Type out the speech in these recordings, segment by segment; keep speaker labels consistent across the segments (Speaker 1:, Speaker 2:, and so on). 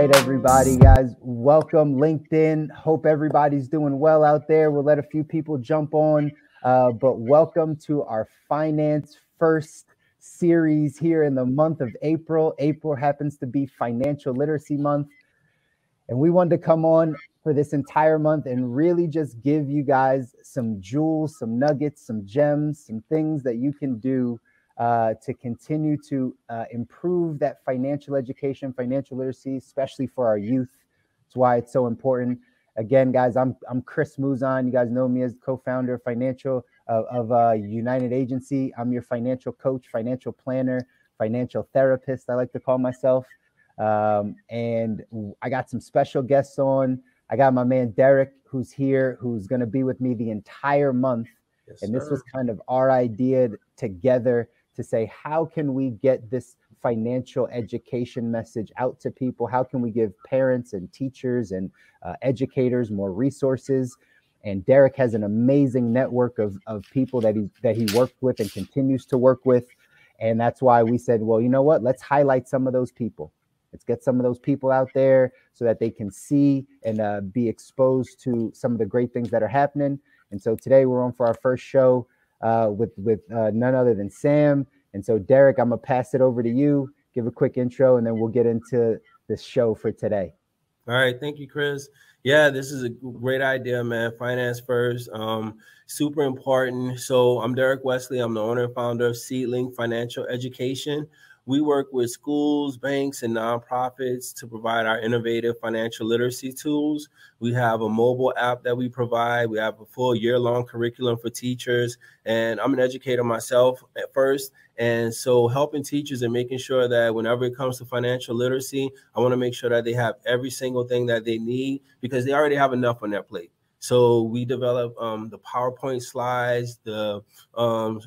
Speaker 1: right, everybody, guys. Welcome, LinkedIn. Hope everybody's doing well out there. We'll let a few people jump on, uh, but welcome to our Finance First series here in the month of April. April happens to be Financial Literacy Month. And we wanted to come on for this entire month and really just give you guys some jewels, some nuggets, some gems, some things that you can do uh, to continue to uh, improve that financial education, financial literacy, especially for our youth. That's why it's so important. Again, guys, I'm I'm Chris Mouzon. You guys know me as co-founder of financial of, of uh, United Agency. I'm your financial coach, financial planner, financial therapist. I like to call myself. Um, and I got some special guests on. I got my man Derrick, who's here, who's going to be with me the entire month. Yes, and this sir. was kind of our idea together to say, how can we get this financial education message out to people? How can we give parents and teachers and uh, educators more resources? And Derrick has an amazing network of, of people that he that he worked with and continues to work with. And that's why we said, well, you know what? Let's highlight some of those people. Let's get some of those people out there so that they can see and uh, be exposed to some of the great things that are happening. And so today we're on for our first show uh, with with uh, none other than Sam. And so Derrick, I'm gonna pass it over to you. Give a quick intro, and then we'll get into the show for today.
Speaker 2: All right, thank you, Chris. Yeah, this is a great idea, man. Finance first, um, super important. So I'm Derrick Wesley. I'm the owner and founder of Seedlyng Financial Education. We work with schools, banks, and nonprofits to provide our innovative financial literacy tools. We have a mobile app that we provide. We have a full year long curriculum for teachers. And I'm an educator myself at first. And so, helping teachers and making sure that whenever it comes to financial literacy, I want to make sure that they have every single thing that they need because they already have enough on their plate. So we develop um, the PowerPoint slides, the um,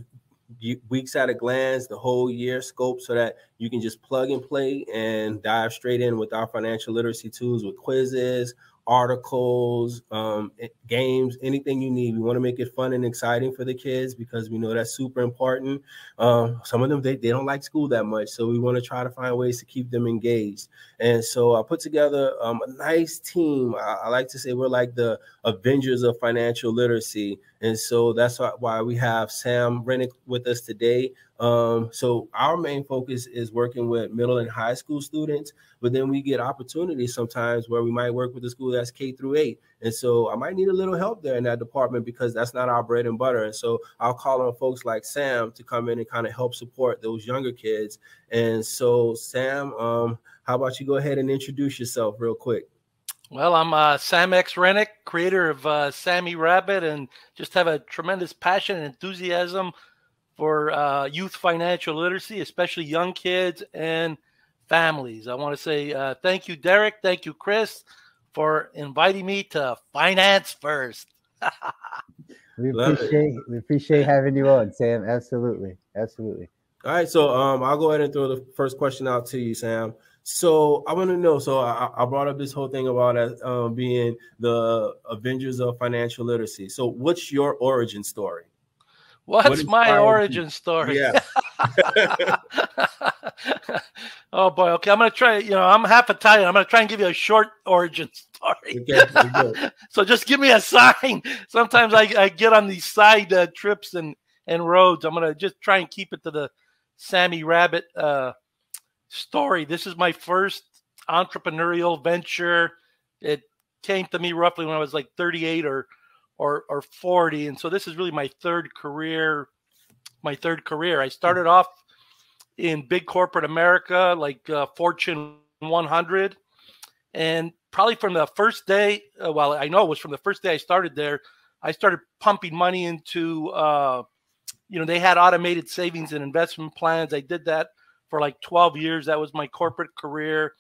Speaker 2: weeks at a glance, the whole year scope, so that you can just plug and play and dive straight in with our financial literacy tools with quizzes, articles, um, games, anything you need. We want to make it fun and exciting for the kids because we know that's super important. Um, some of them they, they don't like school that much, so we want to try to find ways to keep them engaged. And so I put together um, a nice team. I, I, like to say we're like the Avengers of financial literacy, and so that's why we have Sam Renick with us today. Um, so our main focus is working with middle and high school students, but then we get opportunities sometimes where we might work with a school that's K through eight. And so I might need a little help there in that department because that's not our bread and butter. And so I'll call on folks like Sam to come in and kind of help support those younger kids. And so Sam, um, how about you go ahead and introduce yourself real quick?
Speaker 3: Well, I'm uh, Sam X Renick, creator of uh, Sammy Rabbit, and just have a tremendous passion and enthusiasm for uh, youth financial literacy, especially young kids and families. I want to say uh, thank you, Derrick. Thank you, Chris, for inviting me to Finance First.
Speaker 1: we appreciate we appreciate having you on, Sam. Absolutely, absolutely.
Speaker 2: All right, so um, I'll go ahead and throw the first question out to you, Sam. So I want to know. So I, I, brought up this whole thing about uh, um, being the Avengers of financial literacy. So what's your origin story?
Speaker 3: What's what my origin you? story?
Speaker 2: Yeah.
Speaker 3: oh boy. Okay, I'm gonna try. You know, I'm half Italian. I'm gonna try and give you a short origin story. Okay, so just give me a sign. Sometimes I, I get on these side uh, trips and and roads. I'm gonna just try and keep it to the Sammy Rabbit uh, story. This is my first entrepreneurial venture. It came to me roughly when I was like 38 or or or 40 and so this is really my third career my third career i started off in big corporate america like uh, fortune 100 and probably from the first day uh, well i know it was from the first day i started there i started pumping money into uh, you know they had automated savings and investment plans i did that for like 12 years. That was my corporate career.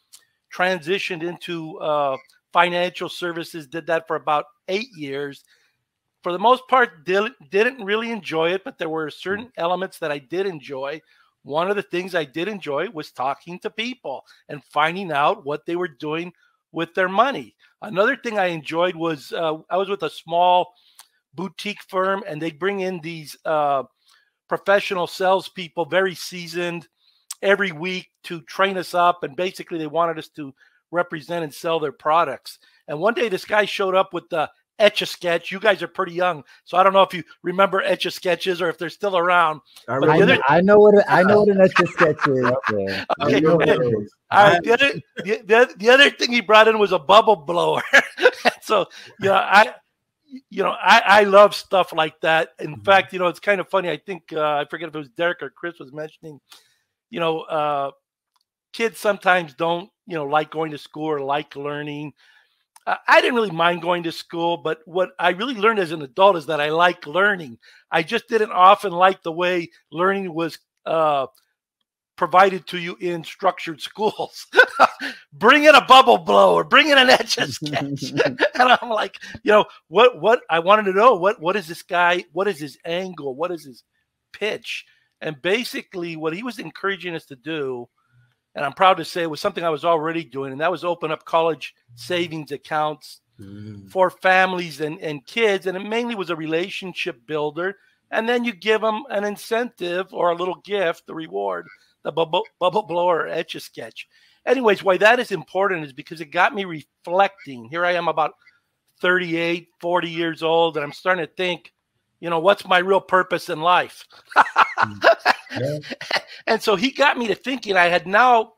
Speaker 3: Transitioned into uh, financial services did that for about eight years. For the most part didn't really enjoy it but there were certain elements that i did enjoy. One of the things i did enjoy was talking to people and finding out what they were doing with their money. Another thing i enjoyed was uh, i was with a small boutique firm and they bring in these uh, professional salespeople very seasoned every week to train us up and basically they wanted us to represent and sell their products. And one day this guy showed up with the etch a sketch. You guys are pretty young, so I don't know if you remember etch a sketches or if they're still around.
Speaker 1: I, other, I know what I know what an etch a sketch is.
Speaker 3: okay. All right. The other, the, the, the other thing he brought in was a bubble blower. so you know, I you know, I, I love stuff like that. In mm-hmm. fact, you know, it's kind of funny. I think uh, I forget if it was Derrick or Chris was mentioning, you know, uh, kids sometimes don't, you know, like going to school or like learning. I didn't really mind going to school, but what I really learned as an adult is that I like learning. I just didn't often like the way learning was uh, provided to you in structured schools. bring in a bubble blower, bring in an etch a sketch. and I'm like, you know, what what I wanted to know, what what is this guy, what is his angle, what is his pitch? And basically what he was encouraging us to do and I'm proud to say it was something I was already doing, and that was open up college savings accounts mm. for families and, and kids. And it mainly was a relationship builder. And then you give them an incentive or a little gift, the reward, the bubble, bubble blower etch a sketch. Anyways, why that is important is because it got me reflecting. Here I am about 38, 40 years old, and I'm starting to think, you know, what's my real purpose in life? yeah. And so he got me to thinking. I had now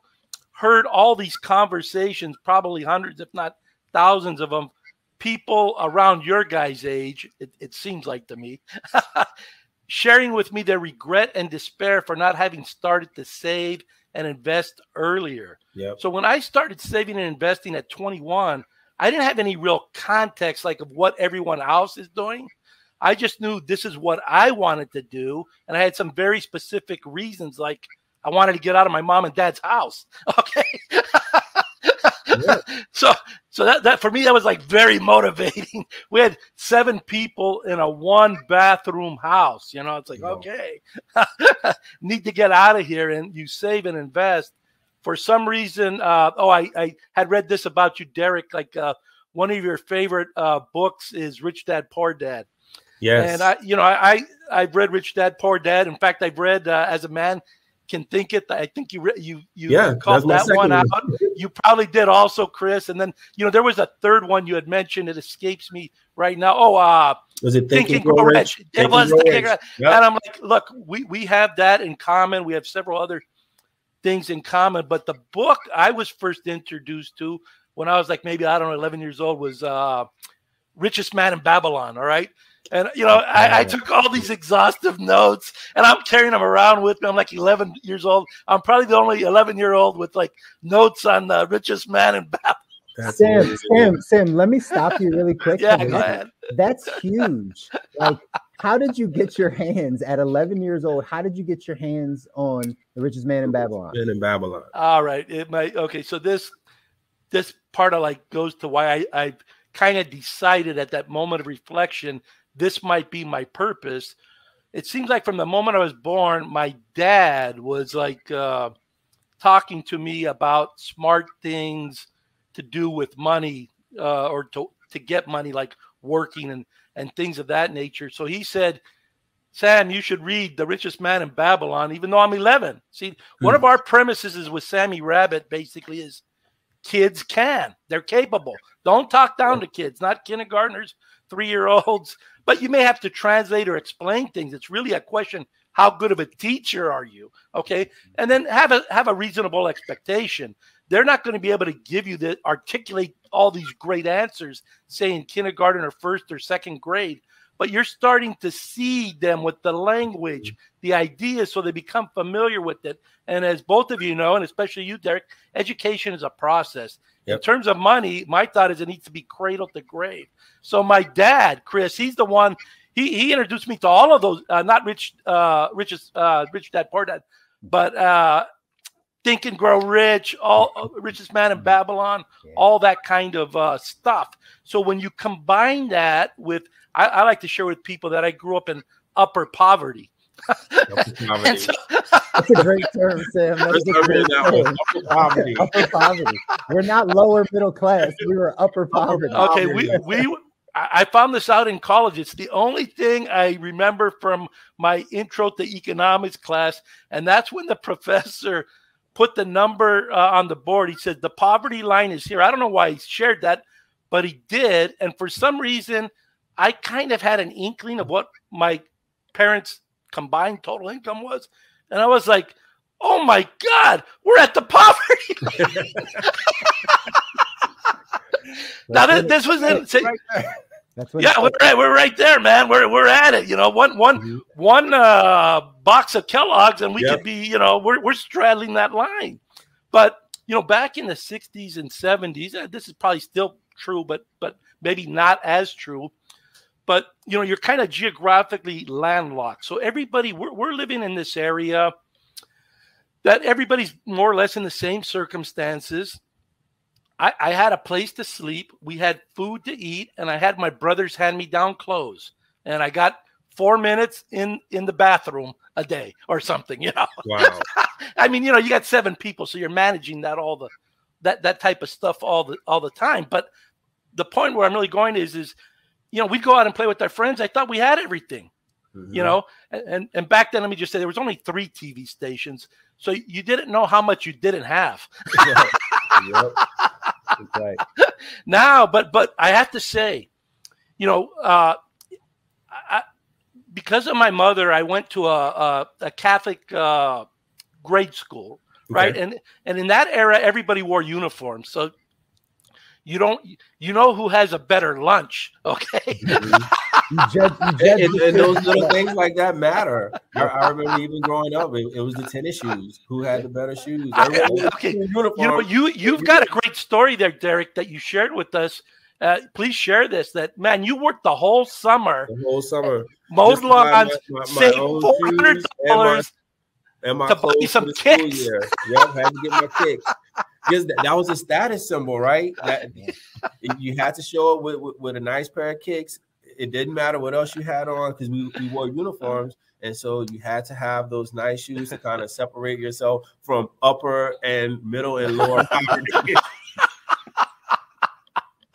Speaker 3: heard all these conversations, probably hundreds, if not thousands of them, people around your guys' age, it, it seems like to me, sharing with me their regret and despair for not having started to save and invest earlier.
Speaker 2: Yep.
Speaker 3: So when I started saving and investing at 21, I didn't have any real context like of what everyone else is doing. I just knew this is what I wanted to do. And I had some very specific reasons, like I wanted to get out of my mom and dad's house. Okay. yeah. So so that, that for me that was like very motivating. We had seven people in a one bathroom house. You know, it's like, okay, need to get out of here and you save and invest. For some reason, uh, oh, I, I had read this about you, Derrick. Like uh, one of your favorite uh, books is Rich Dad Poor Dad.
Speaker 2: Yes.
Speaker 3: And I, you know, I, I have read Rich Dad Poor Dad. In fact, I've read uh, As a Man Can Think It. I think you re- you you
Speaker 2: yeah,
Speaker 3: called that one out. You probably did also, Chris. And then you know there was a third one you had mentioned. It escapes me right now. Oh, uh,
Speaker 2: was it
Speaker 3: Thinking, Grow Rich? Rich? It was Thinking Rich. Yep. And I'm like, look, we we have that in common. We have several other things in common. But the book I was first introduced to when I was like maybe I don't know 11 years old was uh, Richest Man in Babylon. All right. And you know, I, I, took all these exhaustive notes, and I'm carrying them around with me. I'm like 11 years old. I'm probably the only 11 year old with like notes on the richest man in Babylon.
Speaker 1: That's Sam, amazing. Sam, Sam, let me stop you really quick.
Speaker 3: yeah, go ahead.
Speaker 1: That's huge. Like, how did you get your hands at 11 years old? How did you get your hands on the richest man in Babylon?
Speaker 2: Man in Babylon.
Speaker 3: All right. It might okay. So this this part of like goes to why I I kind of decided at that moment of reflection this might be my purpose. It seems like from the moment I was born, my dad was like uh, talking to me about smart things to do with money uh, or to, to get money, like working and, and things of that nature. So he said, Sam, you should read The Richest Man in Babylon, even though I'm 11. See, hmm. one of our premises is with Sammy Rabbit basically is kids can. They're capable. Don't talk down to kids, not kindergartners, three year olds, but you may have to translate or explain things. It's really a question how good of a teacher are you? Okay. And then have a have a reasonable expectation. They're not going to be able to give you the articulate all these great answers, say in kindergarten or first or second grade, but you're starting to seed them with the language, the ideas, so they become familiar with it. And as both of you know, and especially you, Derrick, education is a process. Yep. In terms of money, my thought is it needs to be cradle to grave. So my dad, Chris, he's the one. He, he introduced me to all of those, uh, not rich, uh, richest, uh, rich dad, poor dad, but uh, think and grow rich, all uh, richest man in Babylon, all that kind of uh, stuff. So when you combine that with, I, I like to share with people that I grew up in upper poverty.
Speaker 1: so, That's a great term, Sam. That's a great term. Upper poverty. upper poverty. We're not lower middle class. We were upper poverty.
Speaker 3: Okay, we we I found this out in college. It's the only thing I remember from my intro to economics class, and that's when the professor put the number uh, on the board. He said the poverty line is here. I don't know why he shared that, but he did. And for some reason, I kind of had an inkling of what my parents' combined total income was. And I was like, oh my God, we're at the poverty. now, this, this was in. Say, that's what yeah, we're right, we're right there, man. We're we're at it. You know, one one, mm-hmm. one uh, box of Kellogg's, and we yep. could be, you know, we're we're straddling that line. But you know, back in the '60s and '70s, uh, this is probably still true, but but maybe not as true. But you know, you're kind of geographically landlocked, so everybody we're we're living in this area that everybody's more or less in the same circumstances I, I had a place to sleep. We had food to eat, and I had my brother's hand me down clothes. And I got four minutes in in the bathroom a day or something. You know. Wow. I mean, you know, you got seven people, so you're managing that all the that that type of stuff all the all the time. But the point where I'm really going is is you know, we'd go out and play with our friends. I thought we had everything. Mm-hmm. You know, and and back then, let me just say there was only three TV stations, so you didn't know how much you didn't have. yep. Right. now, but but I have to say, you know, uh, I, because of my mother, I went to a a, a Catholic uh, grade school, right? Okay. And and in that era, everybody wore uniforms, so you don't you know who has a better lunch, okay? Mm-hmm
Speaker 2: you judge, you judge and, and, those little things like that matter. I, I remember even growing up, it, it, was the tennis shoes. Who had the better shoes? I,
Speaker 3: okay, you know, you you've got a great story there, Derrick, that you shared with us. Uh, please share this. That man, you worked the whole summer,
Speaker 2: the whole summer,
Speaker 3: mowed lawns, saved four hundred dollars and my, to buy some kicks.
Speaker 2: Year. Yep, had to get my kicks because that, that, was a status symbol, right? That you had to show up with, with, with, a nice pair of kicks it didn't matter what else you had on because we, we wore uniforms. And so you had to have those nice shoes to kind of separate yourself from upper and middle and lower.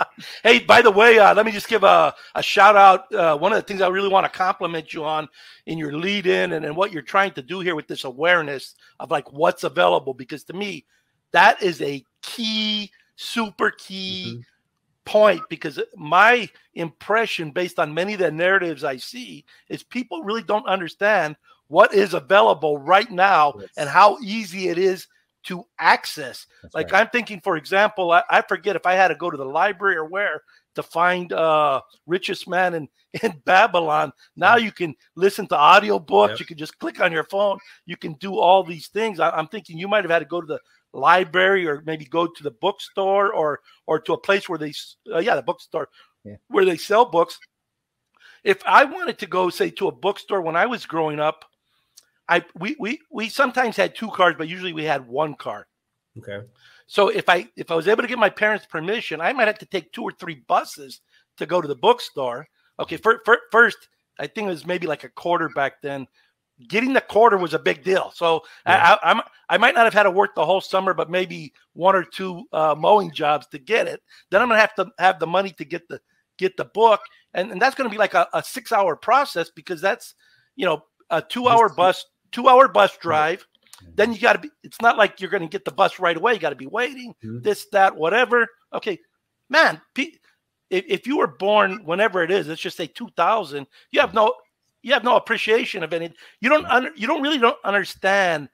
Speaker 3: hey, by the way, uh, let me just give a, a shout out. Uh, one of the things I really want to compliment you on in your lead in and, and what you're trying to do here with this awareness of like what's available, because to me, that is a key, super key mm-hmm point because my impression, based on many of the narratives I see, is people really don't understand what is available right now yes. and how easy it is to access. That's like right. I'm thinking, for example, I, I, forget if I had to go to the library or where to find uh richest man in in Babylon. Now you can listen to audiobooks, yep. you can just click on your phone, you can do all these things. I, I'm thinking you might have had to go to the library or maybe go to the bookstore or or to a place where they uh, yeah the bookstore yeah. where they sell books if i wanted to go say to a bookstore when i was growing up i we we, we sometimes had two cars but usually we had one car
Speaker 2: okay
Speaker 3: so if i if i was able to get my parents permission i might have to take two or three buses to go to the bookstore okay for, for, first i think it was maybe like a quarter back then getting the quarter was a big deal. So yeah. I, I'm I might not have had to work the whole summer, but maybe one or two uh, mowing jobs to get it. Then I'm gonna have to have the money to get the get the book, and, and that's gonna be like a, a six hour process because that's you know a two hour bus two hour bus drive. Then you got to be. It's not like you're going to get the bus right away. You got to be waiting. Mm-hmm. This, that, whatever. Okay, man. If, if you were born whenever it is, let's just say 2000, you have no you have no appreciation of any. You don't under, you don't really don't understand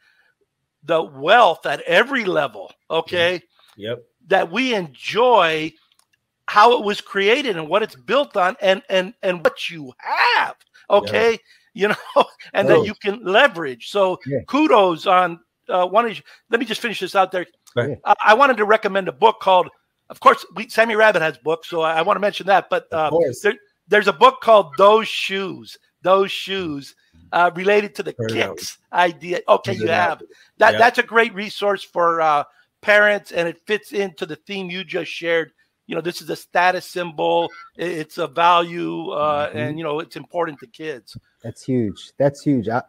Speaker 3: the wealth at every level. Okay.
Speaker 2: Yep.
Speaker 3: That we enjoy how it was created and what it's built on and and and what you have okay yeah. You know and oh. that you can leverage so yeah. kudos on uh one of you, let me just finish this out there right. I, I, wanted to recommend a book called of course we sammy rabbit has books so i, I want to mention that but uh, there, there's a book called those shoes those shoes uh, related to the kicks idea. Okay, you have that. Yeah. That's a great resource for uh, parents, and it fits into the theme you just shared. You know, this is a status symbol. It's a value, uh, mm-hmm. and you know, it's important to kids.
Speaker 1: That's huge. That's huge. I,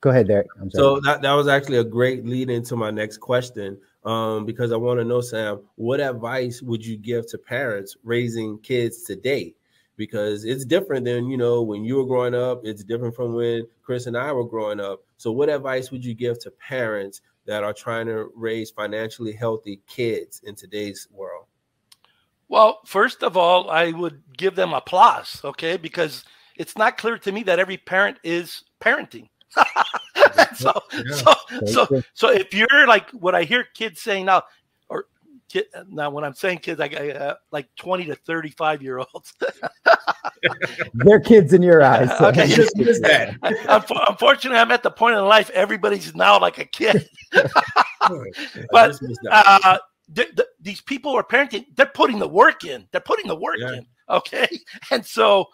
Speaker 1: go ahead, Derrick.
Speaker 2: So that, that was actually a great lead into my next question. Um, because I want to know, Sam, what advice would you give to parents raising kids today? because it's different than you know when you were growing up it's different from when chris and i were growing up so what advice would you give to parents that are trying to raise financially healthy kids in today's world?
Speaker 3: Well, first of all, I would give them applause, okay? Because it's not clear to me that every parent is parenting. so, yeah. so, so, so if you're like what I hear kids saying now, or kid, now when I'm saying kids, I, I uh, like 20 to 35 year olds.
Speaker 1: They're kids in your eyes.
Speaker 3: So. Okay, just, just that. Unfortunately, I'm at the point in life everybody's now like a kid. but uh, these people are parenting. They're putting the work in. They're putting the work yeah. in. Okay, and so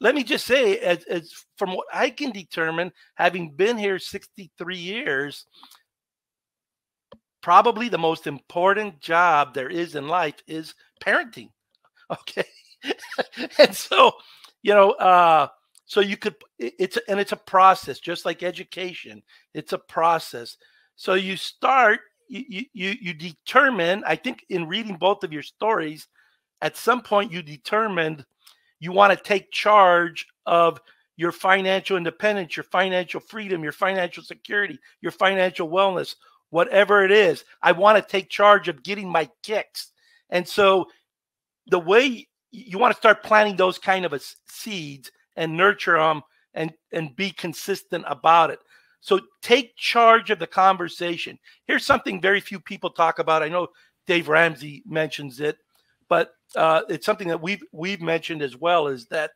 Speaker 3: let me just say, as, as from what I can determine, having been here 63 years, probably the most important job there is in life is parenting. Okay. and so, you know, uh, so you could, it's, and it's a process, just like education, it's a process. So you start, you, you, you determine, I think in reading both of your stories, at some point you determined you want to take charge of your financial independence, your financial freedom, your financial security, your financial wellness, whatever it is. I want to take charge of getting my kicks. And so the way you want to start planting those kind of seeds and nurture them and and be consistent about it. So take charge of the conversation. Here's something very few people talk about. I know Dave Ramsey mentions it, but uh, it's something that we've we've mentioned as well is that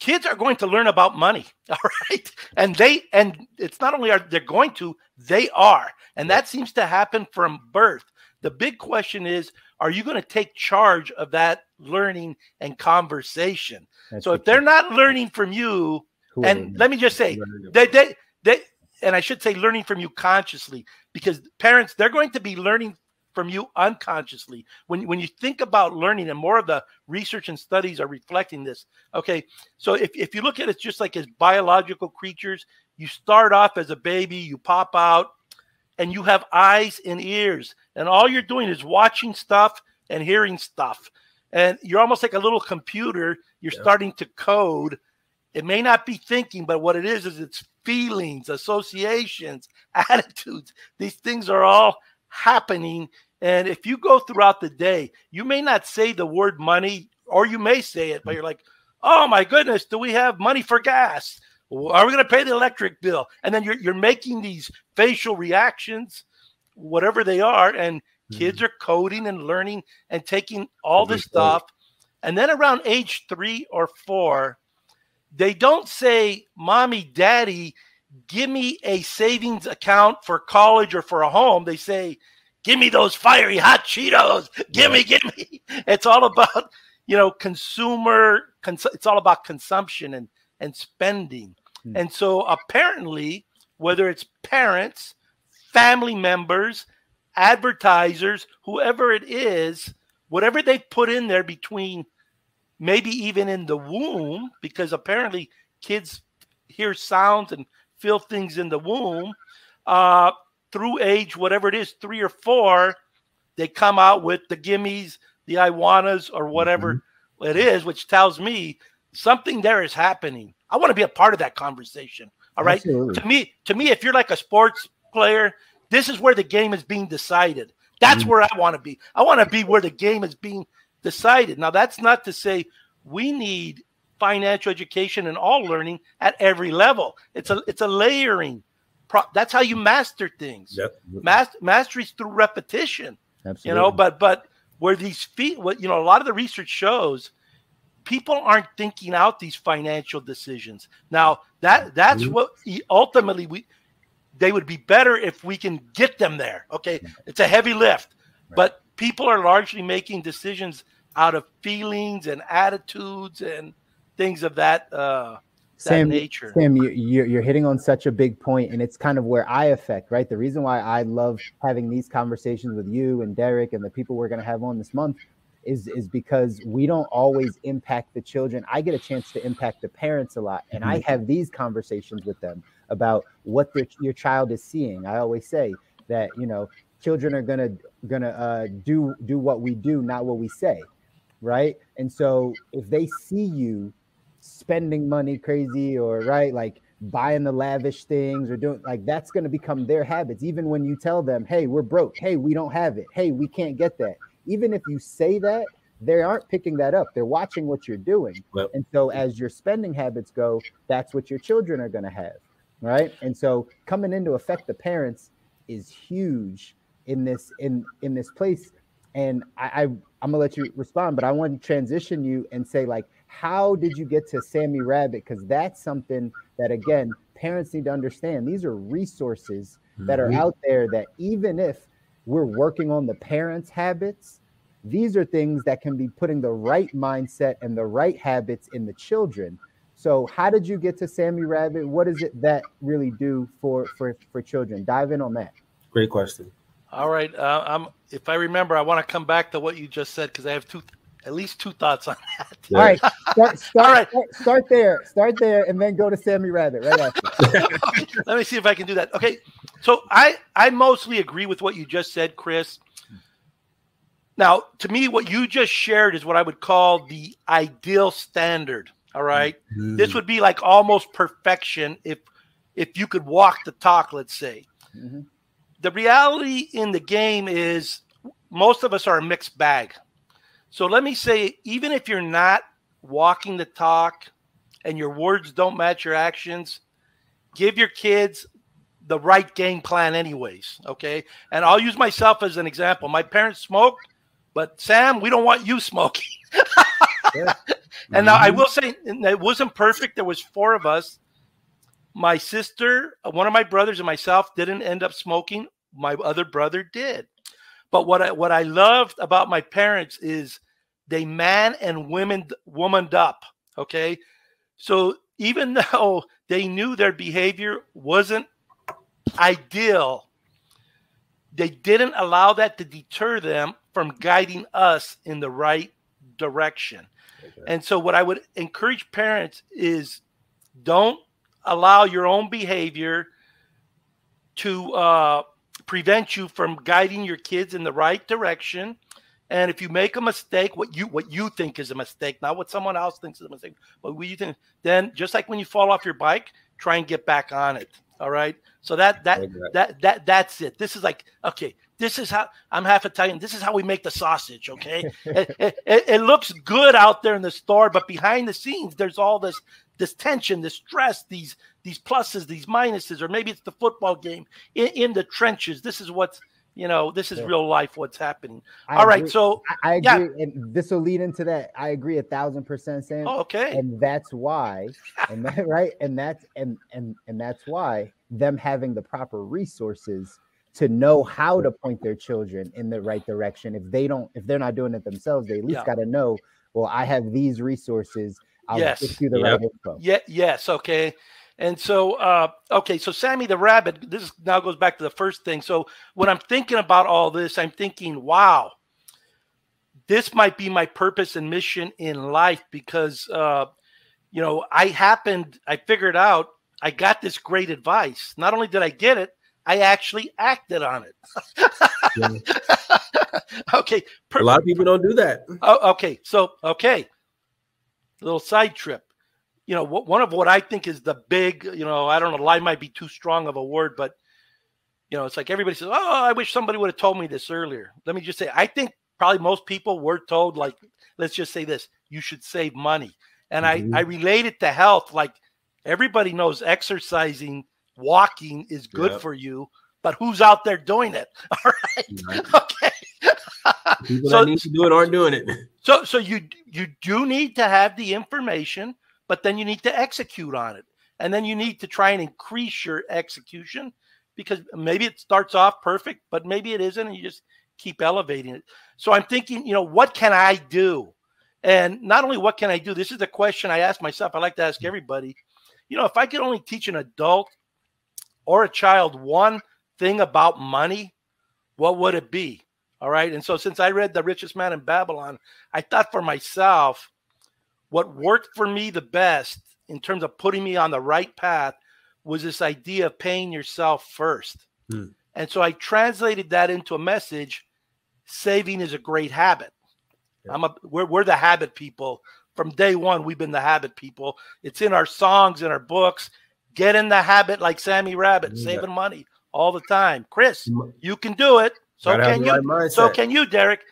Speaker 3: kids are going to learn about money all right? And they and it's not only are they're going to they are. And that seems to happen from birth. The big question is are you going to take charge of that learning and conversation? That's so if they're not learning from you and let me just say they, they they and i should say learning from you consciously because parents they're going to be learning from you unconsciously. When, when you think about learning, and more of the research and studies are reflecting this. Okay, so if, if you look at it just like as biological creatures, you start off as a baby, you pop out, and you have eyes and ears, and all you're doing is watching stuff and hearing stuff. And you're almost like a little computer. You're yeah. starting to code. It may not be thinking, but what it is is it's feelings, associations, attitudes. These things are all happening. And if you go throughout the day, you may not say the word money, or you may say it, but you're like, oh my goodness, do we have money for gas? Are we going to pay the electric bill? And then you're, you're making these facial reactions, whatever they are. And mm-hmm. kids are coding and learning and taking all this stuff. And then around age three or four, they don't say, Mommy, Daddy, give me a savings account for college or for a home. They say, give me those fiery hot Cheetos. Give me, give me. It's all about, you know, consumer, cons- it's all about consumption and, and spending. Hmm. And so apparently, whether it's parents, family members, advertisers, whoever it is, whatever they put in there between maybe even in the womb, because apparently kids hear sounds and feel things in the womb. Uh, through age, whatever it is, three or four, they come out with the gimmies, the Iwanas, or whatever mm-hmm. it is, which tells me something there is happening. I want to be a part of that conversation. All right. Absolutely. To me, to me, if you're like a sports player, this is where the game is being decided. That's mm-hmm. where I want to be. I want to be where the game is being decided. Now, that's not to say we need financial education and all learning at every level. It's a it's a layering. That's how you master things. Yep. Master, mastery through repetition. Absolutely. You know, but but where these feet, what you know, a lot of the research shows people aren't thinking out these financial decisions. Now that that's mm-hmm. what ultimately we they would be better if we can get them there. Okay, it's a heavy lift, right. but people are largely making decisions out of feelings and attitudes and things of that uh, Sam, nature.
Speaker 1: Sam, you, you're, you're hitting on such a big point, and it's kind of where I affect, right? The reason why I love having these conversations with you and Derrick and the people we're going to have on this month is is because we don't always impact the children. I get a chance to impact the parents a lot, and I mm-hmm. have these conversations with them about what the, your child is seeing. I always say that you know children are gonna gonna uh, do do what we do, not what we say, right? And so if they see you spending money crazy or right like buying the lavish things or doing like that's going to become their habits. Even when you tell them hey we're broke. Hey we don't have it. Hey we can't get that. Even if you say that they aren't picking that up. They're watching what you're doing. Yep. and so as your spending habits go that's what your children are going to have right? And so coming into affect the parents is huge in this in in this place. And I, I i'm gonna let you respond but i want to transition you and say like how did you get to sammy rabbit? Because that's something that again parents need to understand. These are resources that are mm-hmm. out there that even if we're working on the parents habits these are things that can be putting the right mindset and the right habits in the children. So how did you get to sammy rabbit? What does it that really do for for for children? Dive in on that.
Speaker 2: Great question.
Speaker 3: All right uh, i'm if i remember i want to come back to what you just said because i have two at least two thoughts on that.
Speaker 1: All right, start, start, All right. Start, start, there, start there, and then go to Sammy Rabbit right after.
Speaker 3: Let me see if I can do that. Okay, so I I mostly agree with what you just said, Chris. Now, to me, what you just shared is what I would call the ideal standard. All right? mm-hmm. this would be like almost perfection if if you could walk the talk. Let's say. Mm-hmm. The reality in the game is most of us are a mixed bag. So let me say, even if you're not walking the talk and your words don't match your actions, give your kids the right game plan, anyways. Okay. And I'll use myself as an example. My parents smoked, but Sam, we don't want you smoking. yeah. And now I mm-hmm. will say it wasn't perfect. There was four of us. My sister, one of my brothers, and myself didn't end up smoking. My other brother did. But what I what I loved about my parents is they man and women womaned up. Okay. So even though they knew their behavior wasn't ideal, they didn't allow that to deter them from guiding us in the right direction. Okay. And so, what I would encourage parents is don't allow your own behavior to uh, prevent you from guiding your kids in the right direction. And if you make a mistake, what you what you think is a mistake, not what someone else thinks is a mistake, but what you think, then just like when you fall off your bike, try and get back on it. All right. So that that that that that's it. This is like okay. This is how I'm half Italian. This is how we make the sausage. Okay. it, it, it looks good out there in the store, but behind the scenes, there's all this this tension, this stress, these these pluses, these minuses, or maybe it's the football game in, in the trenches. This is what's you know, this is yeah. real life what's happening. I All agree. right, so
Speaker 1: I, I agree, yeah. and this will lead into that. I agree a thousand percent, Sam.
Speaker 3: Oh, okay,
Speaker 1: and that's why, and that, right, and that's and and and that's why them having the proper resources to know how to point their children in the right direction. If they don't, if they're not doing it themselves, they at least yeah. got to know. Well, I have these resources. I'll
Speaker 3: yes. you the yep. right info. Yeah. Yes. Okay. And so, uh, okay, so Sammy the Rabbit, this now goes back to the first thing. So when I'm thinking about all this, I'm thinking, wow, this might be my purpose and mission in life because, uh, you know, I happened, I figured out, I got this great advice. Not only did I get it, I actually acted on it. okay.
Speaker 2: Per- a lot of people don't do that.
Speaker 3: Oh, okay. So, okay. A little side trip you know, one of what I think is the big, you know, I don't know, lie might be too strong of a word, but you know, it's like everybody says, "Oh, I wish somebody would have told me this earlier." Let me just say, I think probably most people were told, like, let's just say this: you should save money, and mm-hmm. I I relate it to health. Like everybody knows, exercising, walking is good yep. for you, but who's out there doing it? All right, okay.
Speaker 2: People so, that need to do it aren't doing it.
Speaker 3: So, so you you do need to have the information but then you need to execute on it. And then you need to try and increase your execution because maybe it starts off perfect, but maybe it isn't, and you just keep elevating it. So I'm thinking, you know, what can I do? And not only what can I do, this is the question I ask myself. I like to ask mm. everybody, you know, if I could only teach an adult or a child one thing about money, what would it be? All right. And so since I read The Richest Man in Babylon, I thought for myself, what worked for me the best in terms of putting me on the right path was this idea of paying yourself first. Hmm. And so I translated that into a message saving is a great habit. Yeah. I'm a we're, we're the habit people. From day one, we've been the habit people. It's in our songs, in our books. get in the habit like Sammy Rabbit, yeah. saving money all the time. Chris, you can do it. So can you. Right so can you, Derrick.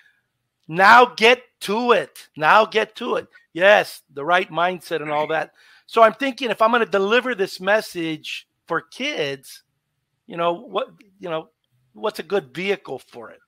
Speaker 3: Now get to it. Now get to it. Yes, the right mindset and all that. So I'm thinking if I'm going to deliver this message for kids, you know what you know what's a good vehicle for it?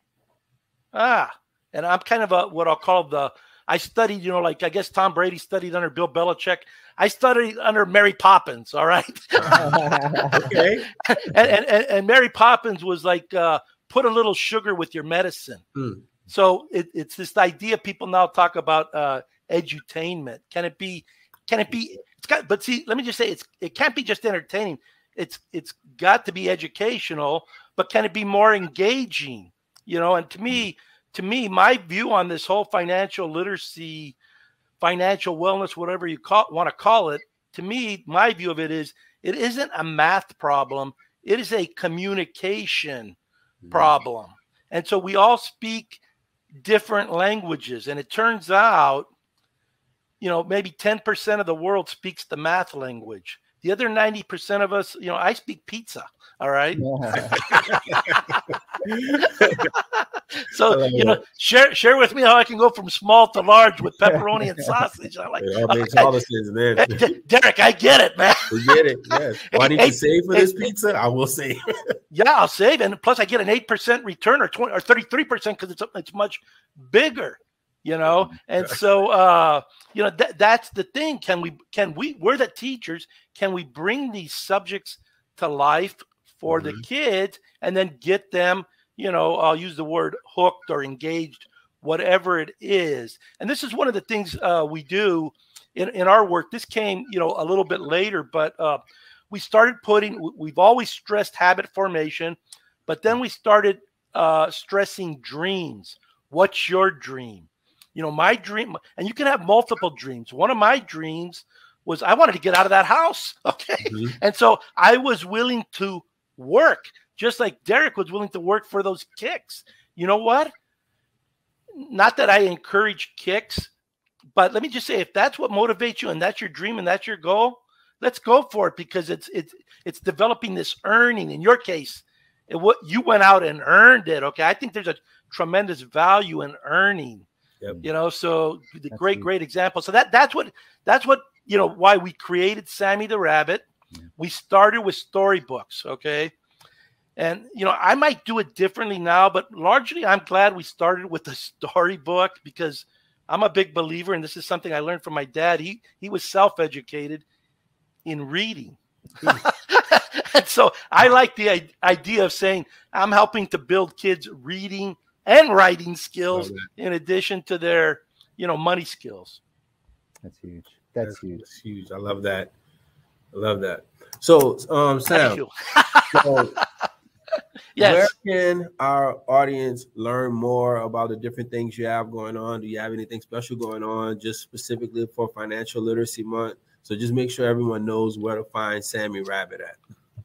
Speaker 3: Ah, and I'm kind of a what I'll call the I studied, you know, like I guess Tom Brady studied under Bill Belichick. I studied under Mary Poppins. All right. okay. and, and, and Mary Poppins was like, uh, put a little sugar with your medicine. Hmm. So it, it's this idea people now talk about uh, edutainment. Can it be? Can it be? It's got. But see, let me just say, it's it can't be just entertaining. It's it's got to be educational, but can it be more engaging? You know, and to me. Hmm to me, my view on this whole financial literacy, financial wellness, whatever you call, want to call it, to me, my view of it is it isn't a math problem, it is a communication mm-hmm. problem. And so we all speak different languages. And it turns out, you know, maybe 10% of the world speaks the math language. The other 90% of us, you know, I speak pizza. All right. so you know, share share with me how I can go from small to large with pepperoni and sausage. I like it all makes all the sense, man. Derrick, I get it, man.
Speaker 2: We get it. Yes. Why need to save for this pizza? I will save.
Speaker 3: yeah, I'll save, and plus I get an eight percent return or twenty or thirty three percent because it's it's much bigger you know and so uh you know that that's the thing can we can we we're the teachers can we bring these subjects to life for mm-hmm. the kids and then get them you know, I'll use the word hooked or engaged, whatever it is. And this is one of the things uh, we do in, in our work. This came, you know, a little bit later, but uh, we started putting, we've always stressed habit formation, but then we started uh, stressing dreams. What's your dream? You know, my dream, and you can have multiple dreams. One of my dreams was I wanted to get out of that house. Okay. Mm-hmm. And so I was willing to work just like Derrick was willing to work for those kicks. You know what? Not that I encourage kicks, but let me just say if that's what motivates you and that's your dream and that's your goal, let's go for it because it's it's it's developing this earning. In your case, it, what you went out and earned it. Okay, I think there's a tremendous value in earning. Yep. You know, so the that's great, great example. So that that's what that's what you know why we created Sammy the Rabbit. We started with storybooks. Okay, and you know, I might do it differently now, but largely I'm glad we started with the storybook because I'm a big believer, and this is something I learned from my dad. He he was self-educated in reading. and so I like the idea of saying I'm helping to build kids reading and writing skills in addition to their, you know, money skills.
Speaker 1: That's huge. That's, That's huge.
Speaker 2: That's huge. I love that. I love that. So, um, Sam. so Yes. Where can our audience learn more about the different things you have going on? Do you have anything special going on just specifically for Financial Literacy Month? So just make sure everyone knows where to find Sammy Rabbit at.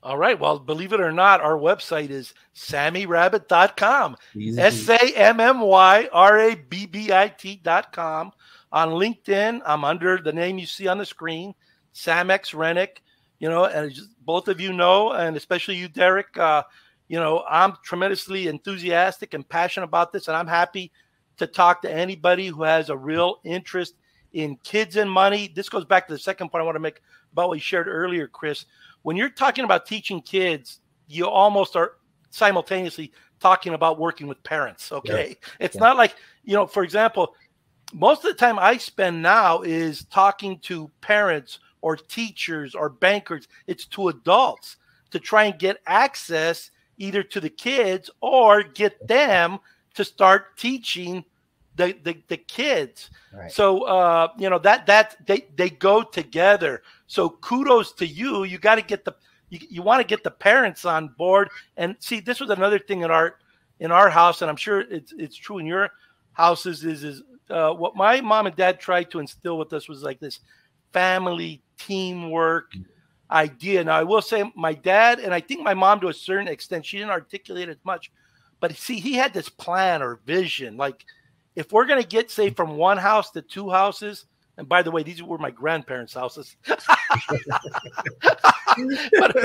Speaker 3: All right. Well, believe it or not, our website is sammyrabbit.com. S A M M Y R A B B I T.com. On LinkedIn, I'm under the name you see on the screen, Sam X Renick. You know, and both of you know, and especially you, Derrick, uh, you know, I'm tremendously enthusiastic and passionate about this, and I'm happy to talk to anybody who has a real interest in kids and money. This goes back to the second point I want to make about what you shared earlier, Chris. When you're talking about teaching kids, you almost are simultaneously talking about working with parents. Okay. Yeah. It's yeah. not like, you know, for example, most of the time I spend now is talking to parents or teachers or bankers. It's to adults to try and get access either to the kids or get them to start teaching the the, the kids. Right. So uh, you know that that they they go together. So kudos to you. You got to get the you, you want to get the parents on board. And see, this was another thing in our in our house, and I'm sure it's it's true in your houses. Is is uh, what my mom and dad tried to instill with us was like this family teamwork. Mm-hmm idea. Now, I will say my dad and I think my mom to a certain extent, she didn't articulate it much, but see, he had this plan or vision. Like, if we're going to get, say, from one house to two houses, And by the way, these were my grandparents' houses. but,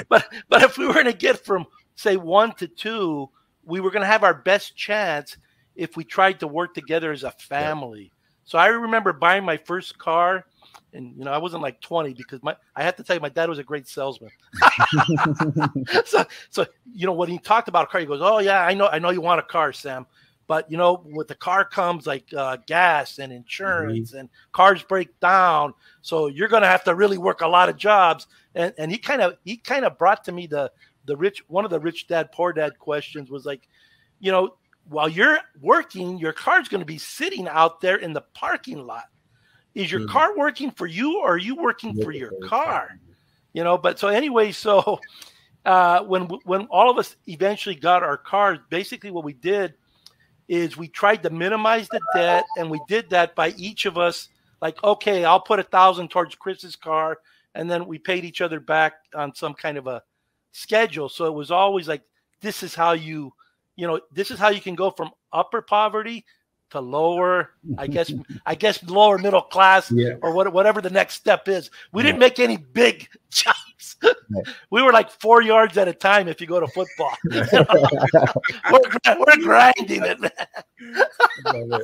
Speaker 3: but but if we were going to get from say one to two, we were going to have our best chance if we tried to work together as a family. Yeah. So I remember buying my first car, and you know I wasn't like 20 because my I have to tell you my dad was a great salesman. so so you know when he talked about a car, he goes, "Oh yeah, I know I know you want a car, Sam." But you know, with the car comes like uh, gas and insurance, mm-hmm. and cars break down, so you're going to have to really work a lot of jobs. And and he kind of he kind of brought to me the the rich one of the rich dad poor dad questions was like, you know, while you're working, your car's going to be sitting out there in the parking lot. Is your mm-hmm. car working for you, or are you working for your car? You know, but so anyway, so uh, when when all of us eventually got our cars, basically what we did is we tried to minimize the debt, and we did that by each of us like, okay, I'll put a thousand towards Chris's car, and then we paid each other back on some kind of a schedule. So it was always like, this is how you, you know, this is how you can go from upper poverty to lower, I guess, I guess lower middle class yeah. or what, whatever the next step is. We yeah. didn't make any big jumps. we were like four yards at a time if you go to football. we're, we're, grinding it, man.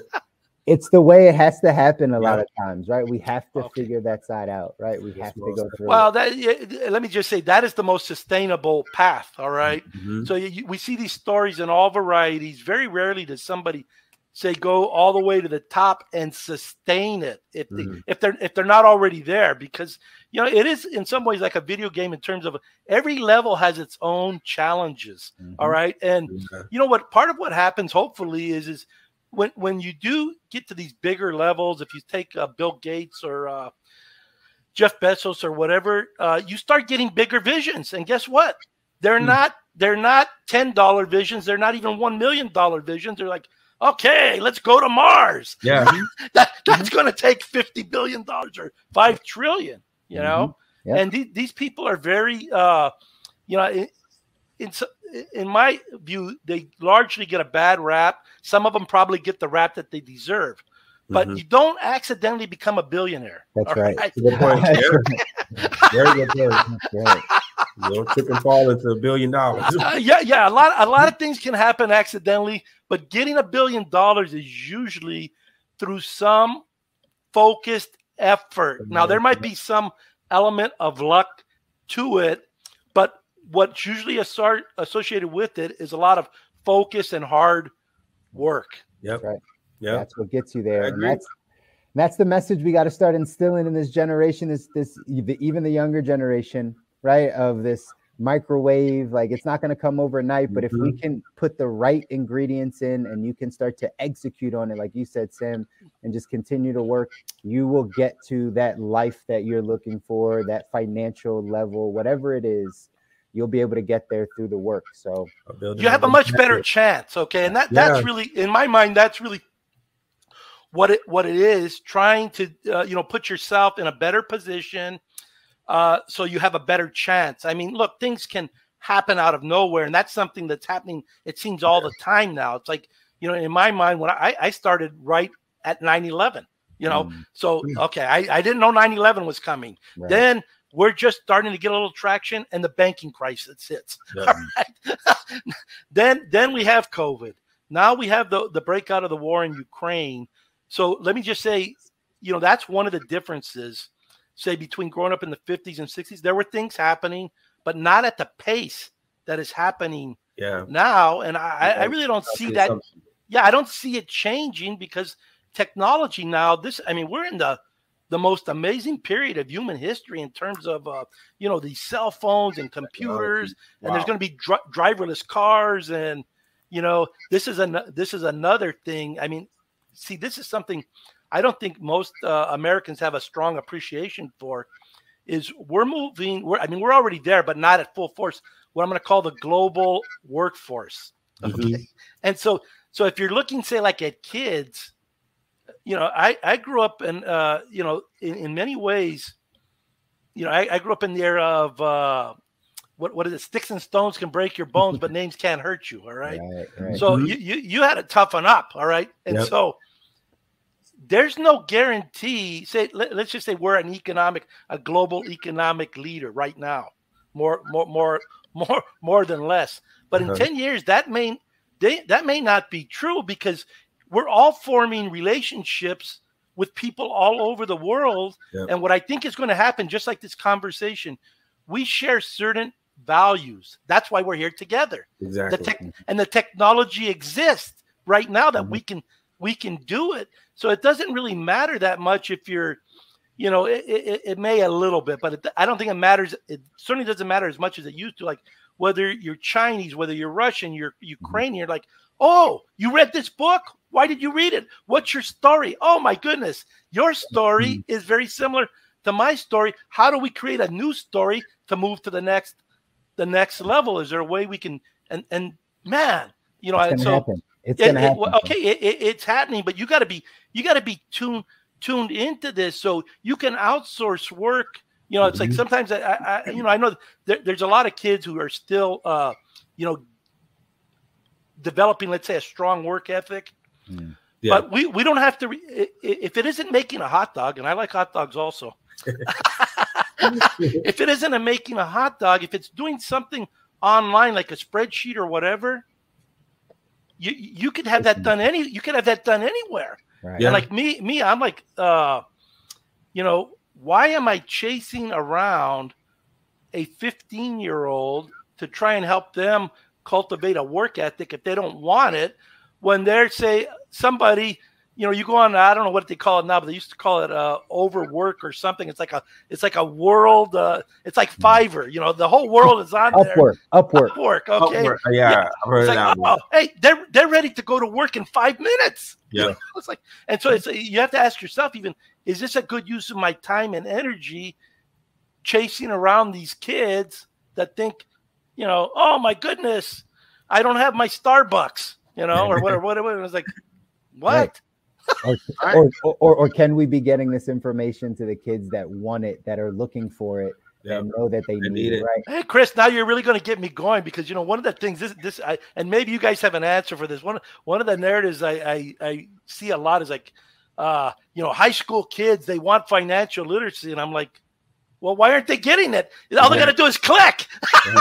Speaker 1: it's the way it has to happen a yeah. lot of times, right? We have to okay. figure that side out, right? We have to go through.
Speaker 3: Well, that, let me just say that is the most sustainable path. All right? mm-hmm. So you, we see these stories in all varieties. Very rarely does somebody say go all the way to the top and sustain it if they, mm-hmm. if they're if they're not already there because you know it is in some ways like a video game in terms of every level has its own challenges mm-hmm. all right and okay. you know what part of what happens hopefully is is when when you do get to these bigger levels if you take uh, bill gates or uh, jeff bezos or whatever uh, you start getting bigger visions and guess what they're mm-hmm. not they're not $10 visions they're not even $1 million visions they're like okay, let's go to Mars.
Speaker 2: Yeah.
Speaker 3: that that's mm-hmm. going to take 50 billion dollars or 5 trillion, you mm-hmm. know? Yep. And these, these people are very uh you know, in, in in my view, they largely get a bad rap. Some of them probably get the rap that they deserve. But mm-hmm. you don't accidentally become a billionaire.
Speaker 1: That's right. right.
Speaker 2: Good point. Very good point. You don't trip and fall into a billion dollars.
Speaker 3: Uh, yeah, yeah. A lot, a lot of things can happen accidentally, but getting a billion dollars is usually through some focused effort. Now, there might be some element of luck to it, but what's usually associated with it is a lot of focus and hard work.
Speaker 2: Yep.
Speaker 1: Right. Yeah. That's what gets you there. And that's that's the message we got to start instilling in this generation. Is this even the younger generation, right? Of this microwave like it's not going to come overnight but mm-hmm. if we mm-hmm. can put the right ingredients in and you can start to execute on it like you said sam and just continue to work you will get to that life that you're looking for that financial level whatever it is you'll be able to get there through the work so
Speaker 3: you have a much better chance okay and that that's yeah. really in my mind that's really what it what it is trying to uh, you know put yourself in a better position uh, so you have a better chance. I mean, look, things can happen out of nowhere, and that's something that's happening. It seems all the time now. It's like you know, in my mind, when I, I started right at 9-11, you know, mm. so okay, I, I didn't know 9-11 was coming. Right. Then we're just starting to get a little traction, and the banking crisis hits. Yeah. Right? then then we have COVID. Now we have the the breakout of the war in Ukraine. So let me just say, you know, that's one of the differences say between growing up in the 50s and 60s there were things happening but not at the pace that is happening
Speaker 2: yeah.
Speaker 3: now. And i, I really don't see that yeah i don't see it changing because technology now this i mean we're in the the most amazing period of human history in terms of uh, you know these cell phones and computers wow. and there's going to be dri- driverless cars and you know this is an this is another thing. I mean see this is something I don't think most uh, Americans have a strong appreciation for is we're moving. We're, I mean, we're already there, but not at full force. What I'm going to call the global workforce. Okay, mm-hmm. and so so if you're looking, say, like at kids, you know, I I grew up in uh, you know in, in many ways, you know, I, I grew up in the era of uh, what what is it? Sticks and stones can break your bones, but names can't hurt you. All right. right, right. So mm-hmm. you, you you had to toughen up. All right, and yep. so there's no guarantee. Say, let, us just say we're an economic, a global economic leader right now, more, more, more, more, more than less. But in uh-huh. ten years, that may they, that may not be true because we're all forming relationships with people all over the world. Yep. And what I think is going to happen, just like this conversation, we share certain values. That's why we're here together.
Speaker 2: Exactly.
Speaker 3: The tech, and the technology exists right now that mm-hmm. we can we can do it. So it doesn't really matter that much if you're, you know, it, it, it may a little bit, but it, I don't think it matters. It certainly doesn't matter as much as it used to. Like whether you're Chinese, whether you're Russian, you're mm-hmm. Ukrainian, you're like, oh, you read this book? Why did you read it? What's your story? Oh my goodness, your story mm-hmm. is very similar to my story. How do we create a new story to move to the next the next level? Is there a way we can and and man, you know,
Speaker 1: it's
Speaker 3: so
Speaker 1: happen. it's gonna happen.
Speaker 3: It, okay, it, it's happening, but you got to be you got to be tuned tuned into this so you can outsource work. You know, it's mm-hmm. like sometimes I, I, you know, I know there, there's a lot of kids who are still, uh, you know, developing, let's say, a strong work ethic. Mm. Yeah. But we, we don't have to, re- if it isn't making a hot dog, and I like hot dogs also, if it isn't a making a hot dog, if it's doing something online like a spreadsheet or whatever, you you could have that done any you could have that done anywhere. Right. And like me, me, I'm like, uh, you know, why am I chasing around a 15 year old to try and help them cultivate a work ethic if they don't want it? When they're say somebody you know, you go on. I don't know what they call it now, but they used to call it uh, overwork or something. It's like a, it's like a world. Uh, it's like hmm. Fiverr. You know, the whole world is on
Speaker 1: Upwork,
Speaker 3: there.
Speaker 1: Upwork,
Speaker 3: Upwork. Okay,
Speaker 2: Upwork. yeah. yeah.
Speaker 3: Like, oh, hey, they're they're ready to go to work in five minutes.
Speaker 2: Yeah,
Speaker 3: you know? it's like, and so it's you have to ask yourself, even, is this a good use of my time and energy, chasing around these kids that think, you know, oh my goodness, I don't have my Starbucks, you know, or whatever, whatever. It was like, what?
Speaker 1: Right or, or, or, or, can we be getting this information to the kids that want it, that are looking for it, yep. and know that they, need, need, it, right?
Speaker 3: Hey, Chris, now you're really going to get me going because you know one of the things this this I, and maybe you guys have an answer for this. One one of the narratives I I, I see a lot is like, uh, you know, high school kids they want financial literacy, and I'm like. Well, why aren't they getting it? All they got to do is click.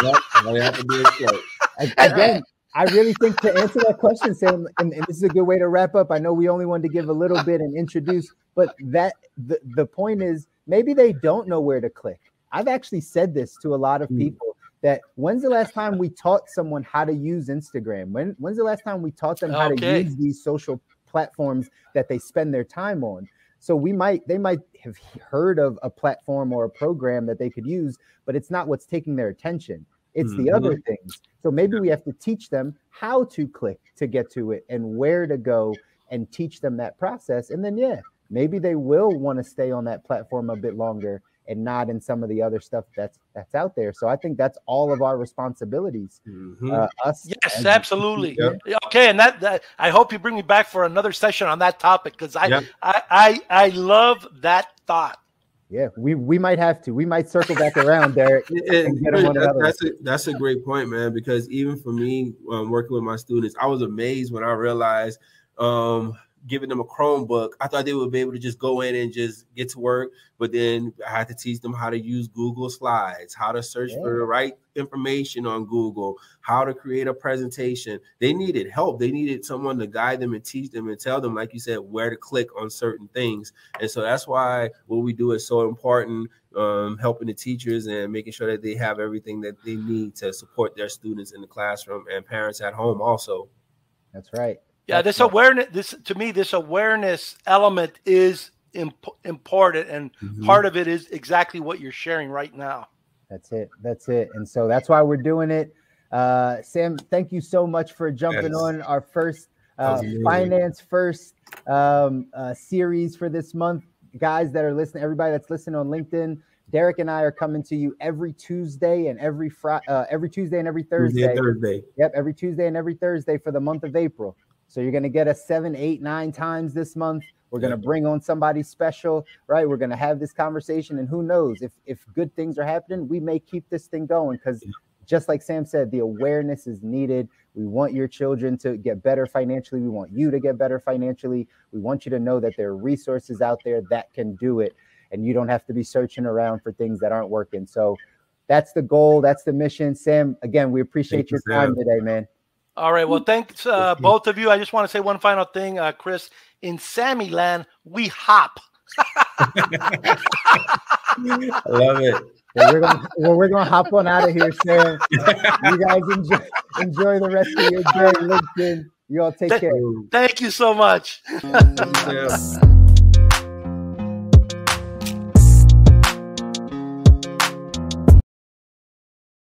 Speaker 1: Again, I really think to answer that question, Sam, and, and, this is a good way to wrap up. I know we only wanted to give a little bit and introduce, but that the, the point is maybe they don't know where to click. I've actually said this to a lot of hmm. people that when's the last time we taught someone how to use Instagram? When when's the last time we taught them how okay. to use these social platforms that they spend their time on? So we might they might have heard of a platform or a program that they could use, but it's not what's taking their attention. It's mm-hmm. the other things. So maybe we have to teach them how to click to get to it and where to go and teach them that process. And then, yeah, maybe they will want to stay on that platform a bit longer and not in some of the other stuff that's that's out there. So I think that's all of our responsibilities. Mm-hmm. Uh, us,
Speaker 3: yes, absolutely. Okay, and that, that, I hope you bring me back for another session on that topic because I, I I I love that thought.
Speaker 1: Yeah, we we might have to. We might circle back around, Derrick. that,
Speaker 2: that's a that's a great point, man. Because even for me, um, working with my students, I was amazed when I realized um, giving them a Chromebook, I thought they would be able to just go in and just get to work. But then I had to teach them how to use Google Slides, how to search yeah. for the right information on Google, how to create a presentation. They needed help. They needed someone to guide them and teach them and tell them, like you said, where to click on certain things. And so that's why what we do is so important. Um, helping the teachers and making sure that they have everything that they need to support their students in the classroom and parents at home also.
Speaker 1: That's right.
Speaker 3: Yeah, this awareness, this to me, this awareness element is imp- important, and mm-hmm. part of it is exactly what you're sharing right now.
Speaker 1: That's it. That's it. And so that's why we're doing it. Uh, Sam, thank you so much for jumping yes. on our first uh, finance first um, uh, series for this month. Guys that are listening, everybody that's listening on LinkedIn, Derrick and I are coming to you every Tuesday and every Friday, uh, every Tuesday and every Thursday.
Speaker 2: Tuesday Thursday.
Speaker 1: Yep, every Tuesday and every Thursday for the month of April. So you're going to get us seven, eight, nine times this month. We're going to bring on somebody special, right? We're going to have this conversation, and who knows if if good things are happening, we may keep this thing going because just like Sam said, the awareness is needed. We want your children to get better financially. We want you to get better financially. We want you to know that there are resources out there that can do it, and you don't have to be searching around for things that aren't working. So that's the goal. That's the mission. Sam, again, we appreciate Thank your time today, man.
Speaker 3: All right. Well, thanks, uh, both of you. I just want to say one final thing, uh, Chris. In Sammy Land, we hop.
Speaker 2: I love it.
Speaker 1: Well, we're gonna well, we're gonna hop on out of here, Sam. you guys enjoy enjoy the rest of your day, LinkedIn. You all take care.
Speaker 3: Thank you so much.